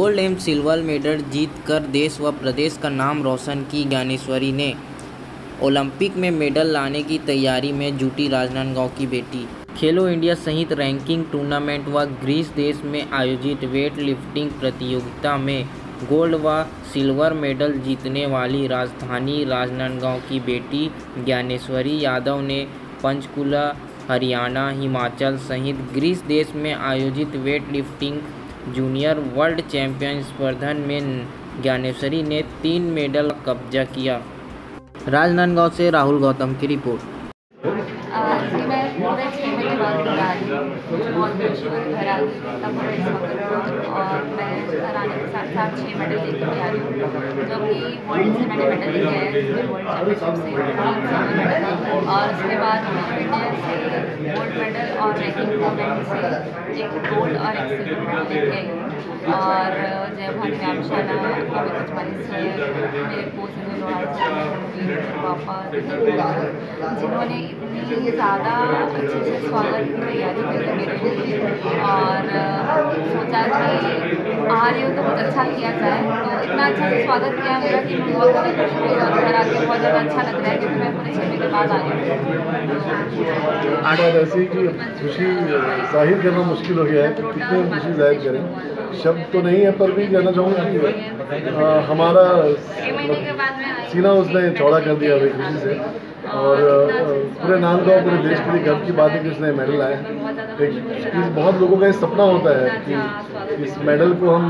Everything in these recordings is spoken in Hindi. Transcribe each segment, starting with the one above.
गोल्ड एवं सिल्वर मेडल जीतकर देश व प्रदेश का नाम रोशन की ज्ञानेश्वरी ने ओलंपिक में मेडल लाने की तैयारी में जुटी राजनांदगांव की बेटी। खेलो इंडिया सहित रैंकिंग टूर्नामेंट व ग्रीस देश में आयोजित वेट लिफ्टिंग प्रतियोगिता में गोल्ड व सिल्वर मेडल जीतने वाली राजधानी राजनांदगांव की बेटी ज्ञानेश्वरी यादव ने पंचकुला, हरियाणा, हिमाचल सहित ग्रीस देश में आयोजित weight lifting junior world champion स्पर्धन में ज्ञानेश्वरी ने तीन मेडल कब्जा किया। राजनांदगांव से राहुल गौतम की रिपोर्ट जी मैं पूरे छः महीने बाद घर आ गई तब मैं इस और मैं घर आने के साथ साथ छः मेडल लेकर के आ रही हूँ जो कि वर्ल्ड से मैंने मेडल लेके आया है वर्ल्ड चैम्पियनशिप से मेडल और उसके बाद मैं इंडिया से गोल्ड मेडल और रैंकिंग टूर्नामेंट से एक गोल्ड और एक सिल्वर लेके आई हूँ और जय भान व्यायामशाला अभी कुछ मरीज़ मेरे पोस्ट मेरे पापा जिन्होंने इतनी ज़्यादा अच्छे से स्वागत तैयारी करी और सोचा कि आ रही हो तो बहुत अच्छा किया जाए। तो इतना अच्छा से स्वागत किया मेरा कि बहुत ज़्यादा खुश हुई और घर आके बहुत ज़्यादा अच्छा लग रहा है क्योंकि मैं पूरे छः महीने बाद आ रही हूँ। ऐसी कि खुशी ज़ाहिर करना मुश्किल हो गया है कि कितनी खुशी ज़ाहिर करें। शब्द तो नहीं है पर भी कहना चाहूँगा कि हमारा सीना उसने चौड़ा कर दिया अभी खुशी से। और पूरे नाम का पूरे देश के लिए गर्व की बात है कि उसने मेडल लाया एक बहुत लोगों का ये सपना होता है कि इस मेडल को हम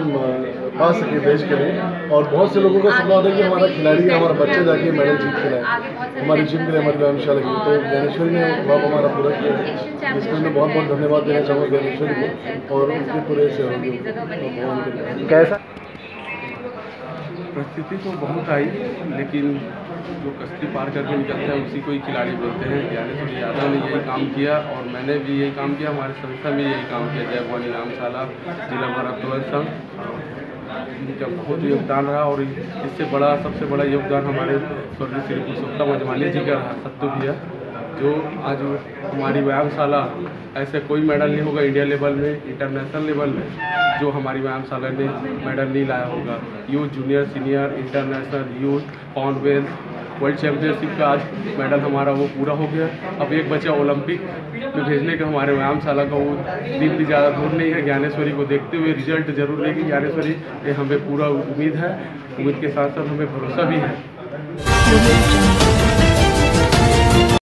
पा सके देश के लिए। और बहुत से लोगों का सपना होता है कि हमारा खिलाड़ी हमारा बच्चे जाके मेडल जीत के लाए। हमारी जिम के लिए हमारी व्यायामशाला की तो ज्ञानेश्वरी ने बाप हमारा पूरा किया। इसके लिए बहुत बहुत धन्यवाद देना चाहूँगा ज्ञानेश्वरी को और उनके पूरे सहयोगी कैसा? परिस्थिति तो बहुत आई लेकिन जो कश्ती पार करके निकलता है, उसी को ही खिलाड़ी बोलते हैं। ज्ञानेश्वर यादव ने यही काम किया और मैंने भी यही काम किया, हमारे संस्था भी यही काम किया, जय भवानी रामशाला, जिला भरतवन संघ। इनका बहुत योगदान रहा और इससे बड़ा, सबसे बड़ा योगदान हमारे स्वर्गीय श्री पुरुषोत्तम अजमानी जी का रहा, सत्य भैया जो आज हमारी व्यायामशाला, ऐसे कोई मेडल नहीं होगा इंडिया लेवल में, इंटरनेशनल लेवल में, जो हमारी व्यायामशाला ने मेडल नहीं लाया होगा। Youth junior, senior, international, youth commonwealth world championship का आज मेडल हमारा वो पूरा हो गया। अब एक बच्चा ओलंपिक में भेजने का हमारे व्यायामशाला का वो दिन भी ज़्यादा दूर नहीं है। ज्ञानेश्वरी को देखते हुए रिज़ल्ट ज़रूर लेगी। ज्ञानेश्वरी, ये हमें पूरा उम्मीद है। उम्मीद के साथ साथ हमें भरोसा भी है।